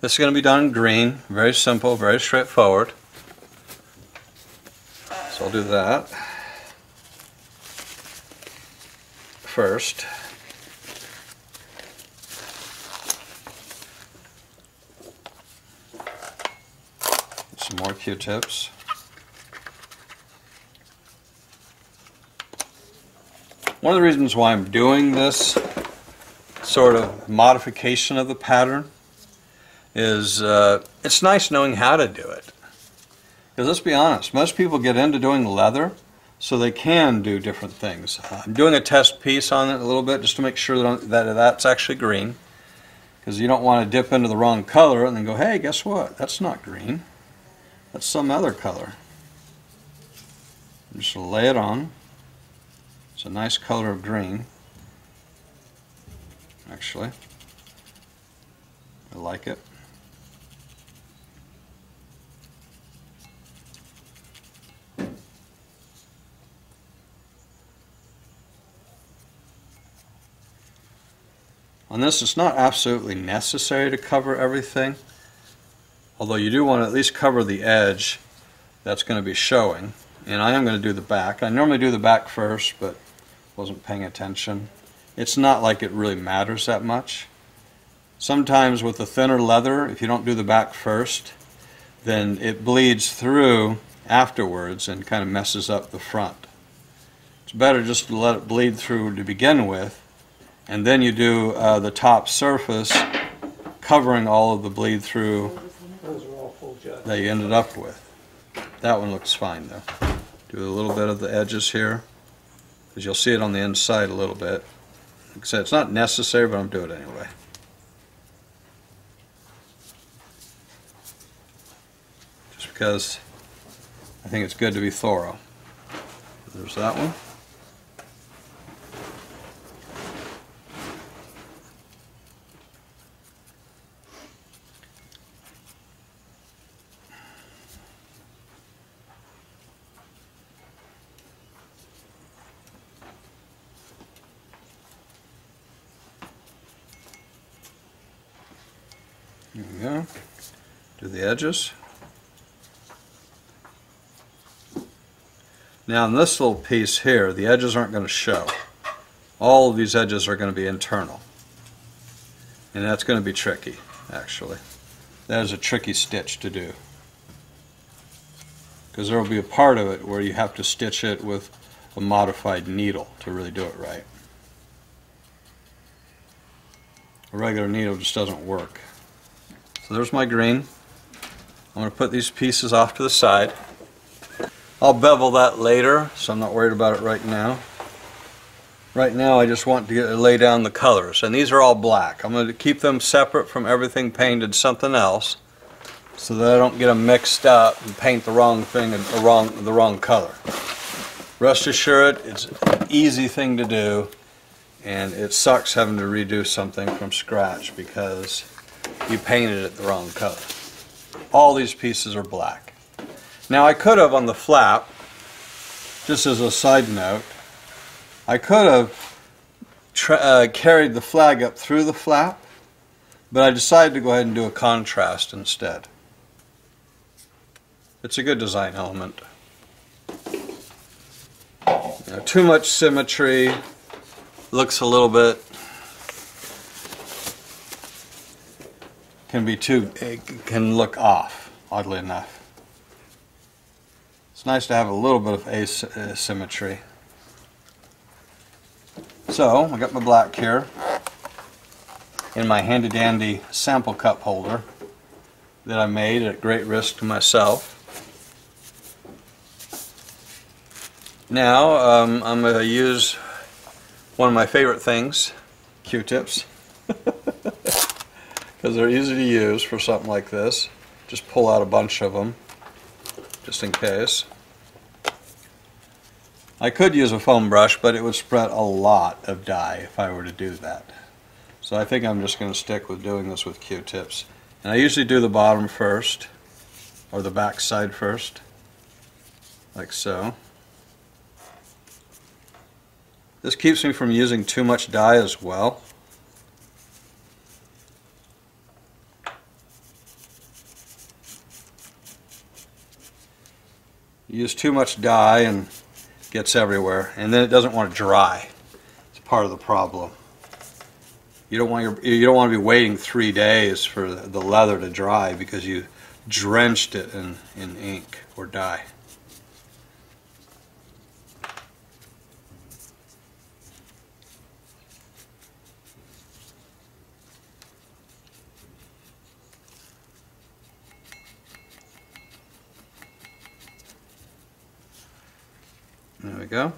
This is going to be done in green, very simple, very straightforward. So I'll do that first. Some more Q-tips. One of the reasons why I'm doing this sort of modification of the pattern is uh, it's nice knowing how to do it. Because let's be honest, most people get into doing leather so they can do different things. I'm doing a test piece on it a little bit just to make sure that, that that's actually green. Because you don't want to dip into the wrong color and then go, hey, guess what? That's not green. That's some other color. I'm just lay it on. It's a nice color of green, actually. I like it. On this, it's not absolutely necessary to cover everything, although you do want to at least cover the edge that's going to be showing. And I am going to do the back. I normally do the back first, but wasn't paying attention. It's not like it really matters that much. Sometimes with the thinner leather, if you don't do the back first, then it bleeds through afterwards and kind of messes up the front. It's better just to let it bleed through to begin with and then you do uh, the top surface covering all of the bleed through that you ended up with. That one looks fine though. Do a little bit of the edges here because you'll see it on the inside a little bit. Like I said, it's not necessary, but I'm doing it anyway. Just because I think it's good to be thorough. There's that one. There we go. Do the edges. Now in this little piece here, the edges aren't going to show. All of these edges are going to be internal. And that's going to be tricky, actually. That is a tricky stitch to do. Because there will be a part of it where you have to stitch it with a modified needle to really do it right. A regular needle just doesn't work. So there's my green. I'm going to put these pieces off to the side. I'll bevel that later, so I'm not worried about it right now. Right now I just want to get, lay down the colors, and these are all black. I'm going to keep them separate from everything painted something else, so that I don't get them mixed up and paint the wrong thing the wrong, the wrong color. Rest assured, it's an easy thing to do, and it sucks having to redo something from scratch because you painted it the wrong color. All these pieces are black. Now I could have on the flap, just as a side note, I could have uh, carried the flag up through the flap, but I decided to go ahead and do a contrast instead. It's a good design element. You know, too much symmetry looks a little bit can be too, it can look off, oddly enough. It's nice to have a little bit of asymmetry. So, I got my black here in my handy dandy sample cup holder that I made at great risk to myself. Now, um, I'm going to use one of my favorite things, Q-tips. Because they're easy to use for something like this. Just pull out a bunch of them, just in case. I could use a foam brush, but it would spread a lot of dye if I were to do that. So I think I'm just going to stick with doing this with Q-tips. And I usually do the bottom first, or the back side first, like so. This keeps me from using too much dye as well. Use too much dye and gets everywhere, and then it doesn't want to dry. It's part of the problem. You don't want your you don't want to be waiting three days for the leather to dry because you drenched it in, in ink or dye. There we go.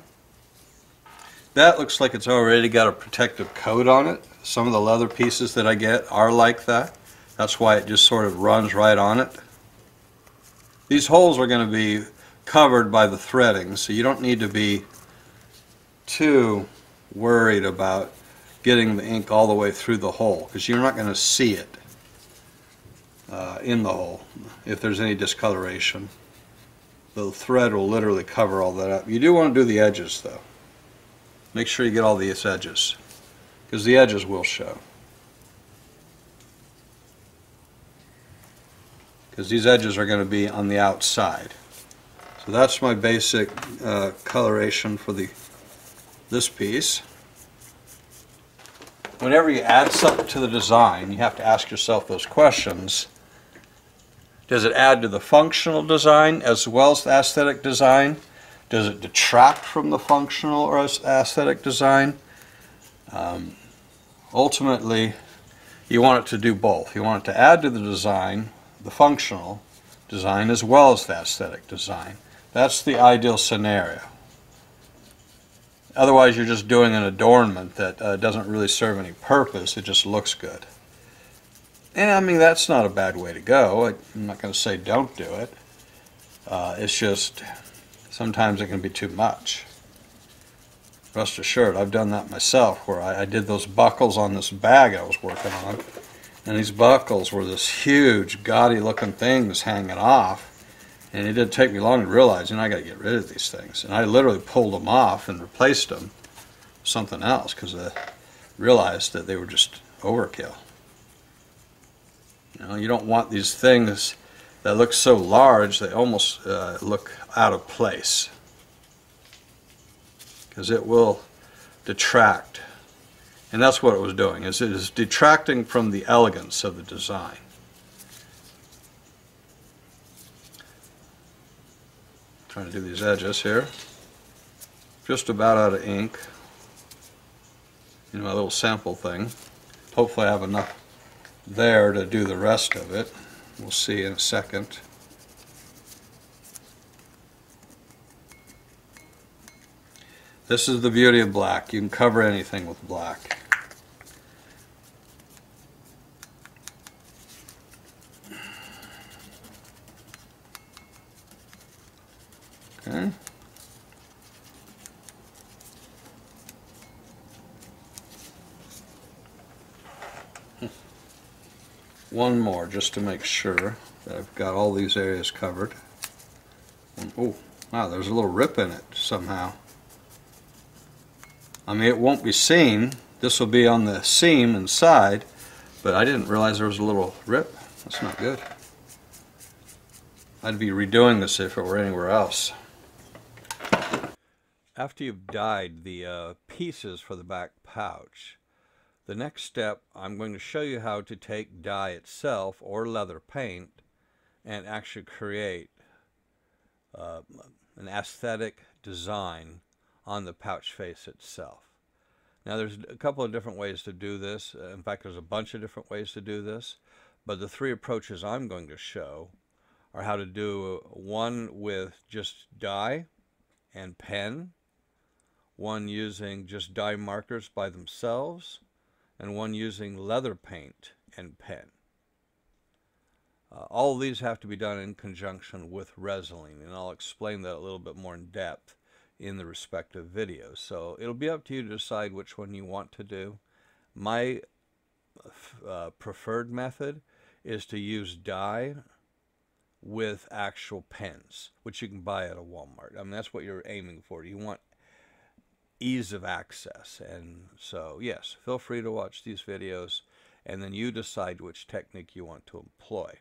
That looks like it's already got a protective coat on it. Some of the leather pieces that I get are like that. That's why it just sort of runs right on it. These holes are going to be covered by the threading, so you don't need to be too worried about getting the ink all the way through the hole because you're not going to see it uh, in the hole if there's any discoloration the thread will literally cover all that up. You do want to do the edges though. Make sure you get all these edges because the edges will show. Because these edges are going to be on the outside. So that's my basic uh, coloration for the this piece. Whenever you add something to the design, you have to ask yourself those questions does it add to the functional design as well as the aesthetic design? Does it detract from the functional or aesthetic design? Um, ultimately, you want it to do both. You want it to add to the design, the functional design, as well as the aesthetic design. That's the ideal scenario. Otherwise, you're just doing an adornment that uh, doesn't really serve any purpose. It just looks good. And I mean, that's not a bad way to go. I'm not going to say don't do it. Uh, it's just sometimes it can be too much. Rest assured, I've done that myself where I, I did those buckles on this bag I was working on. And these buckles were this huge, gaudy looking things hanging off. And it didn't take me long to realize, you know, I got to get rid of these things. And I literally pulled them off and replaced them with something else because I realized that they were just overkill. You know, you don't want these things that look so large they almost uh, look out of place because it will detract. And that's what it was doing, is it is detracting from the elegance of the design. Trying to do these edges here. Just about out of ink. You know, my little sample thing. Hopefully I have enough there to do the rest of it. We'll see in a second. This is the beauty of black. You can cover anything with black. Okay. One more just to make sure that I've got all these areas covered. Oh, wow, there's a little rip in it somehow. I mean, it won't be seen. This will be on the seam inside, but I didn't realize there was a little rip. That's not good. I'd be redoing this if it were anywhere else. After you've dyed the uh, pieces for the back pouch, the next step, I'm going to show you how to take dye itself or leather paint and actually create uh, an aesthetic design on the pouch face itself. Now there's a couple of different ways to do this. Uh, in fact, there's a bunch of different ways to do this. But the three approaches I'm going to show are how to do one with just dye and pen, one using just dye markers by themselves, and one using leather paint and pen. Uh, all of these have to be done in conjunction with Resolene, and I'll explain that a little bit more in depth in the respective videos. So it'll be up to you to decide which one you want to do. My uh, preferred method is to use dye with actual pens, which you can buy at a Walmart. I mean, that's what you're aiming for. You want ease of access. And so, yes, feel free to watch these videos and then you decide which technique you want to employ.